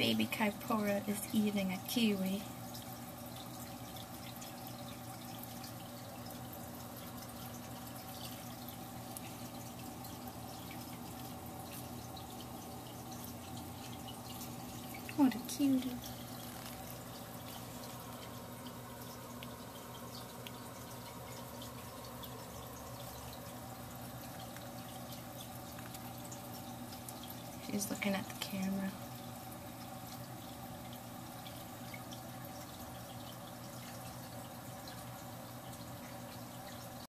baby Kaipora is eating a kiwi. What a cutie. She's looking at the camera.